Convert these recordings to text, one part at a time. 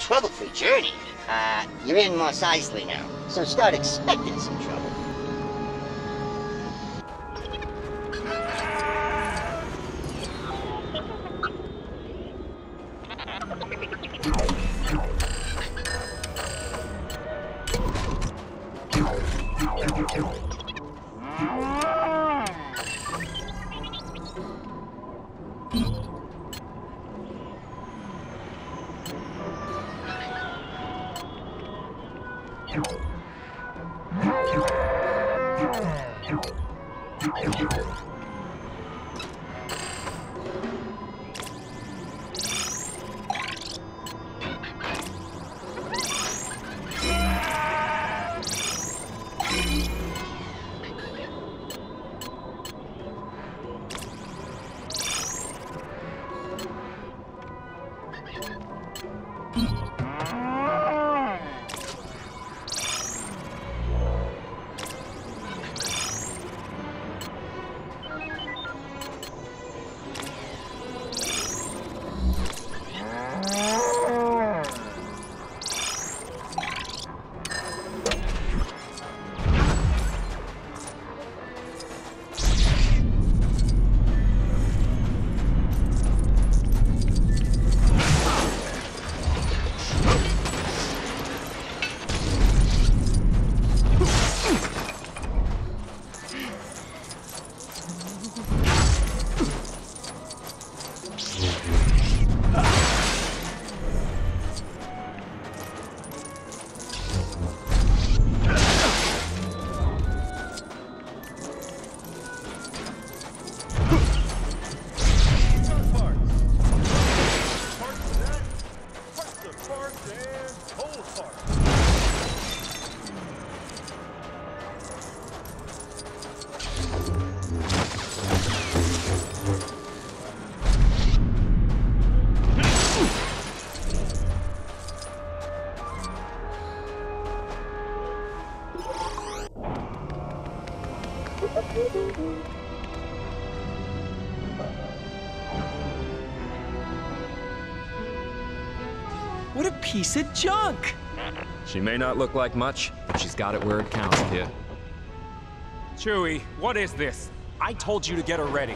trouble-free journey. Uh, you're in Mos Eisley now, so start expecting some trouble. What a piece of junk! She may not look like much, but she's got it where it counts, kid. Chewie, what is this? I told you to get her ready.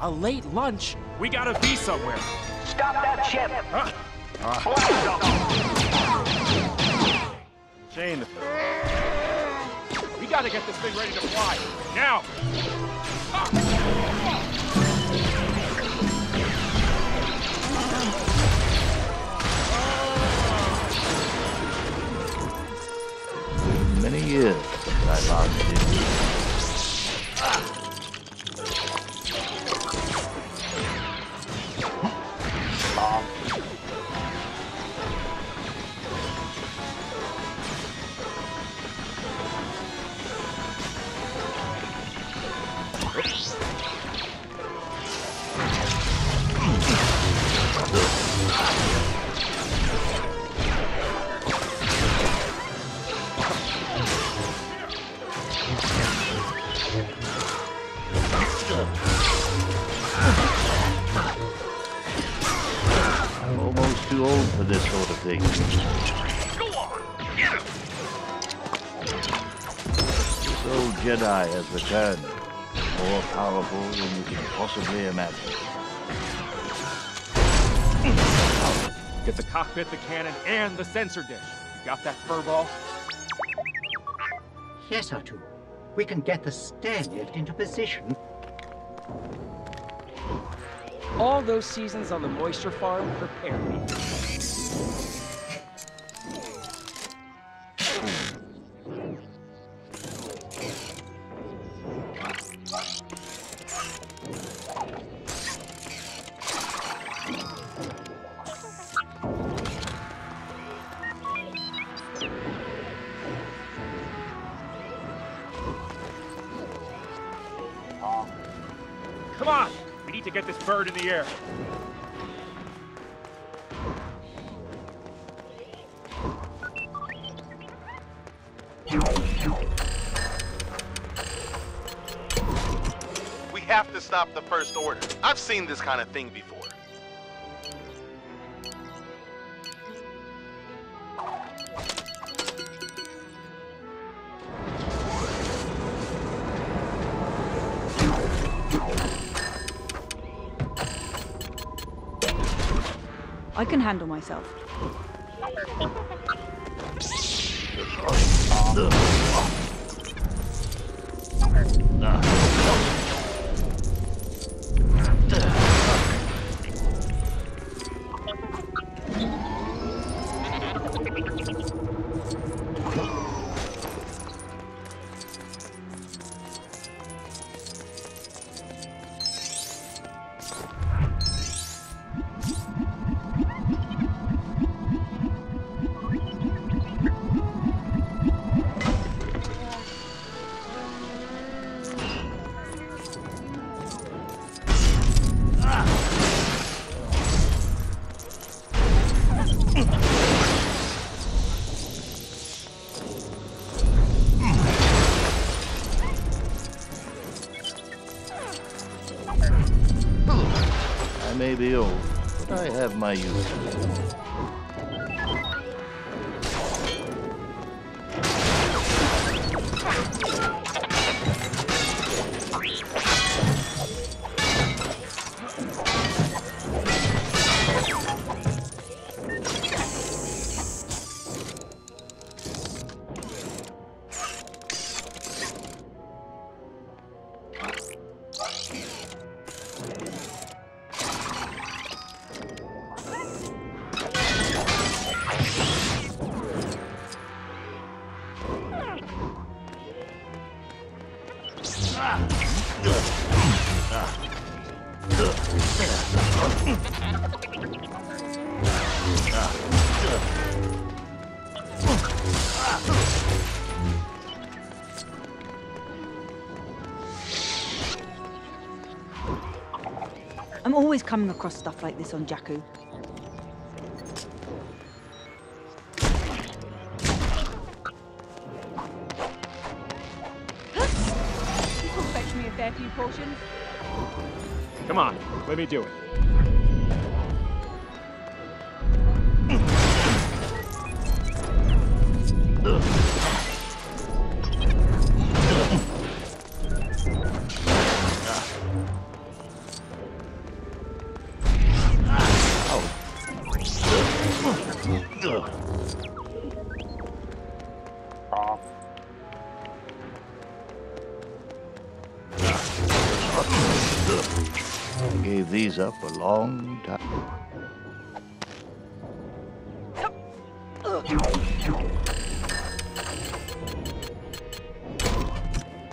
A late lunch? We gotta be somewhere. Stop that ship! Shane. We gotta get this thing ready to fly. Now! Many years since I last did this. Jedi has returned, more powerful than you can possibly imagine. Get the cockpit, the cannon, and the sensor dish. You got that, furball? Yes, R2. We can get the stair lift into position. All those seasons on the moisture farm prepare me. We have to stop the First Order. I've seen this kind of thing before. I can handle myself. always coming across stuff like this on Jakku. This will fetch me a fair few portions. Come on, let me do it. Long time.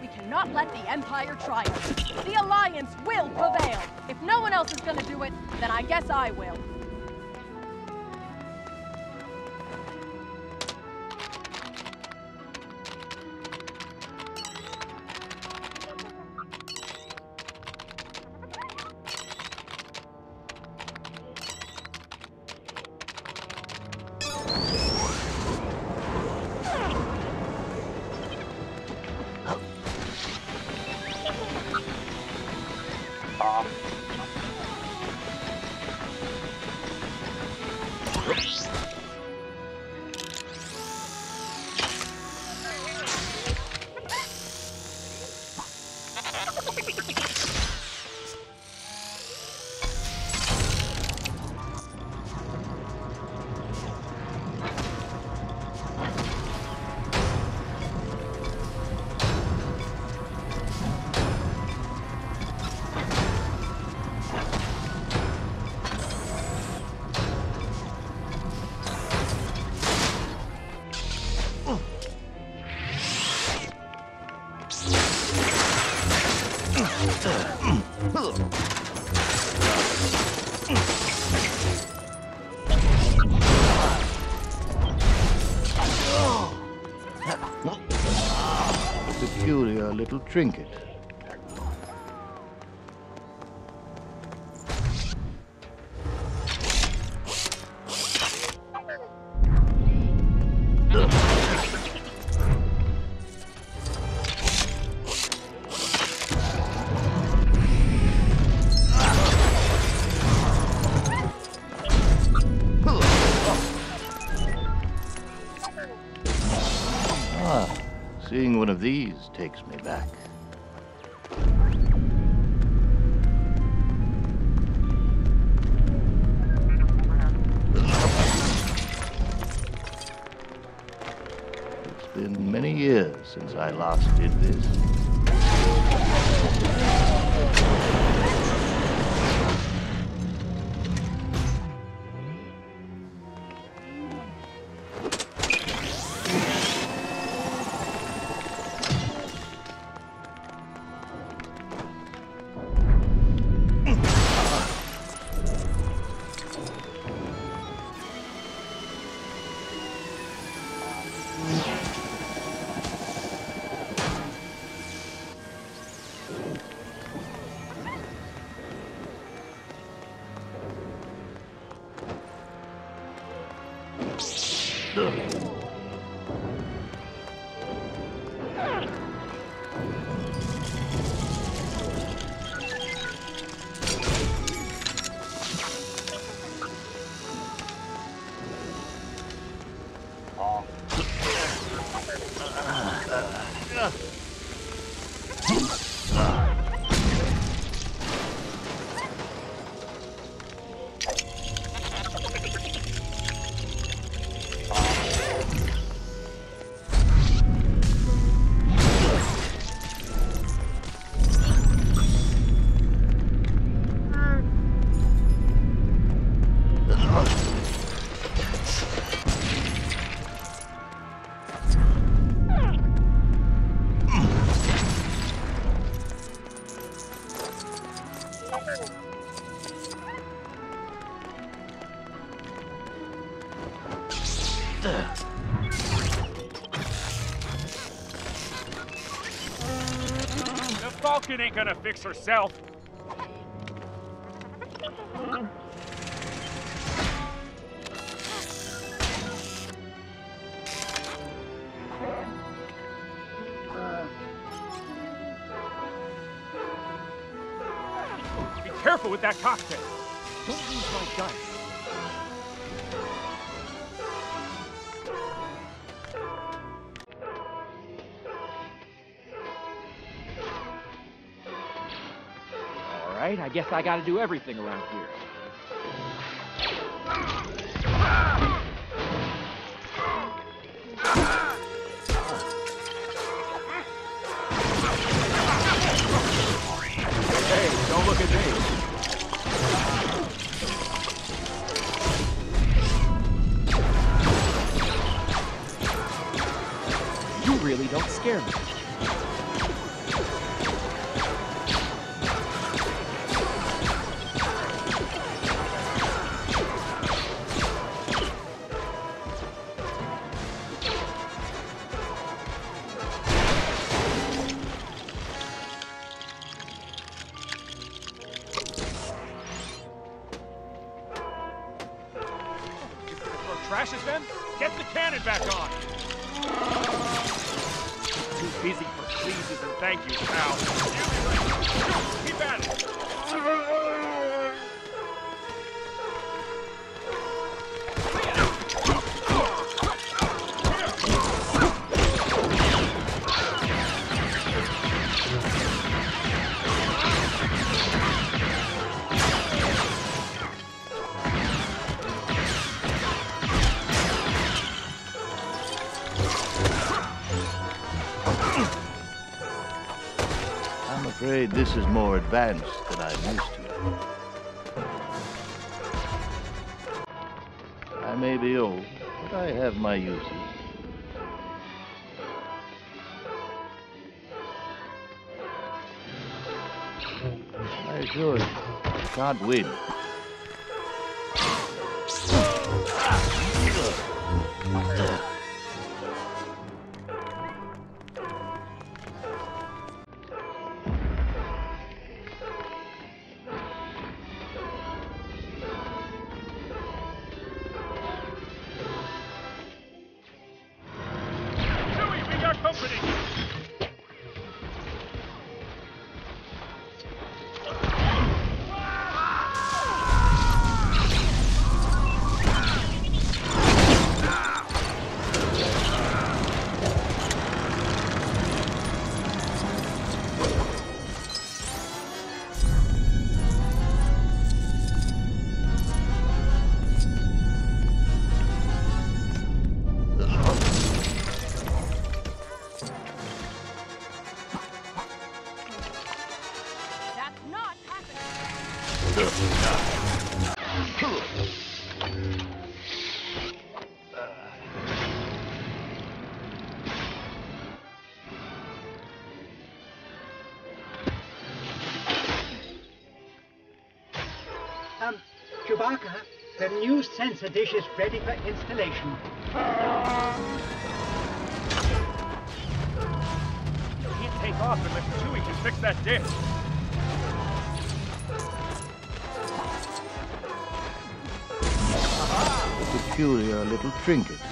We cannot let the Empire triumph. The Alliance will prevail. If no one else is gonna do it, then I guess I will. A peculiar little trinket. Ah, seeing one of these takes me back. I last did this. The Falcon ain't gonna fix herself. Be careful with that cockpit. Don't lose my dice. I guess I gotta do everything around here. Hey, don't look at me. You really don't scare me. Advanced than I'm used to. I may be old, but I have my uses. I assure you, I can't win. Um, Chewbacca, the new sensor dish is ready for installation. He'd take off unless Chewie can fix that dish. Peculiar little trinket.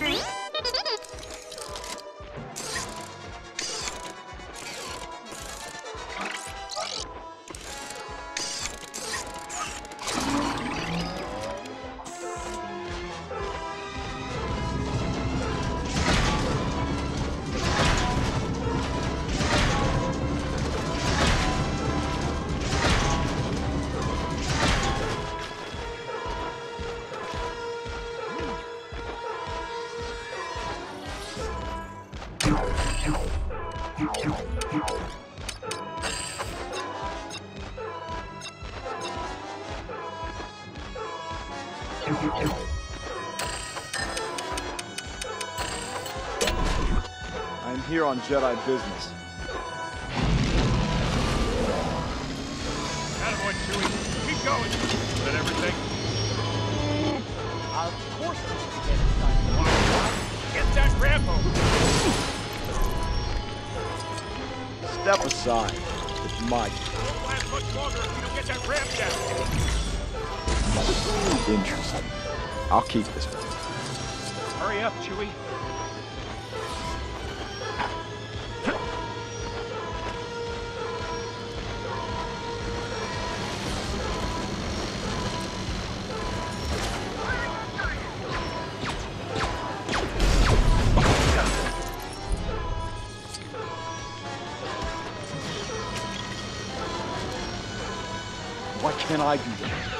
Three. I'm here on Jedi business. Attaboy, Chewie. Keep going. Is that everything? Of course we can get it. Get that Rambo! Step aside. It's Mike. Won't last much longer if you don't get that ramp down. Interesting. I'll keep this one. Hurry up, Chewie. What can I do?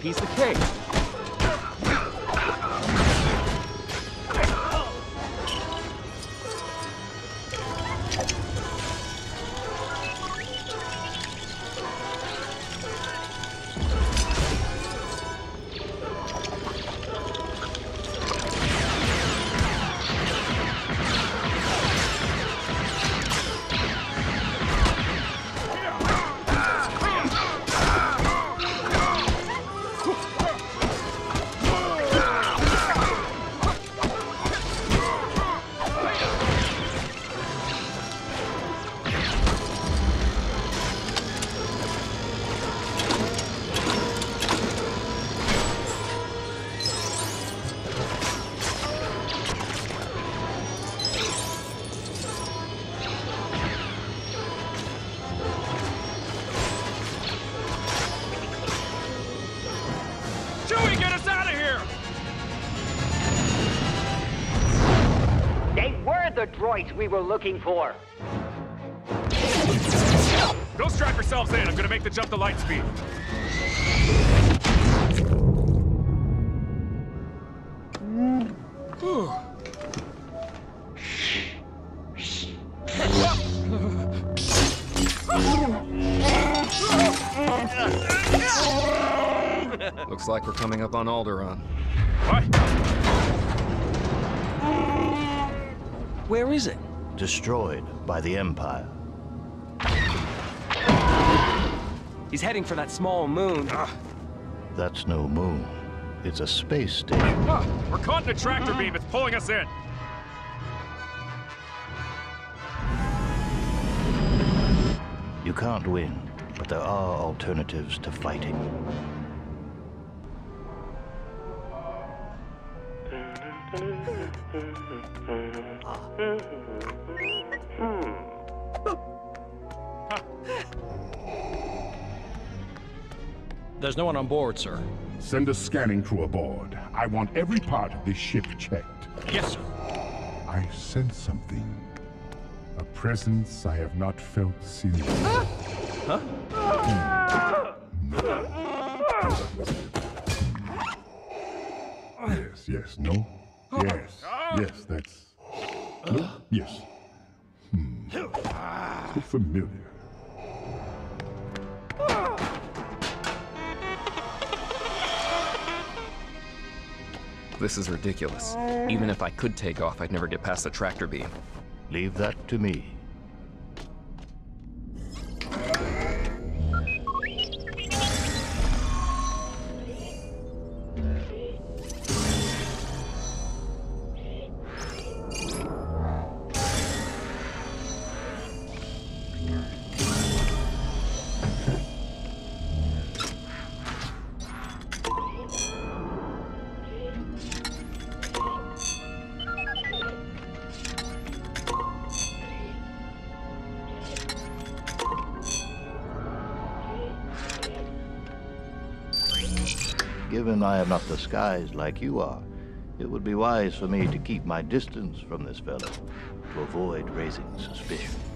piece of cake. We were looking for. Go strap yourselves in. I'm gonna make the jump to light speed. Looks like we're coming up on Alderaan. What? Where is it? Destroyed by the Empire. He's heading for that small moon. That's no moon. It's a space station. Ah, we're caught in a tractor beam. It's pulling us in. You can't win, but there are alternatives to fighting. Hmm. There's no one on board, sir. Send a scanning crew aboard. I want every part of this ship checked. Yes, sir. I sense something. A presence I have not felt since. Huh? Hmm. Yes, yes, no? Yes, yes, that's. No? Yes. Hmm. So familiar. This is ridiculous. Even if I could take off, I'd never get past the tractor beam. Leave that to me. Given I am not disguised like you are, it would be wise for me to keep my distance from this fellow to avoid raising suspicion.